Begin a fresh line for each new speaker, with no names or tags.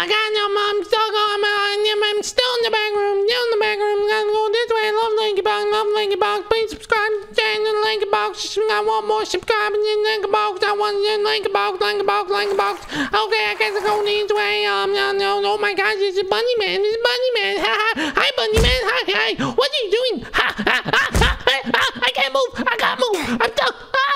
I got no mom, still going, I'm, I'm still in the back room, still in the back room, gotta go this way, love LankyBox, love LankyBox, please subscribe to the LankyBox, I want more subscribers in LankyBox, I want in LankyBox, Linky Box, LankyBox, okay, I guess I go this way, um, no, no, oh my gosh, it's a bunny man, it's a bunny man, ha ha, hi bunny man, hi, hi, what are you doing, ha ha ha, ha, ha, I can't move, I can't move, I'm stuck, ah!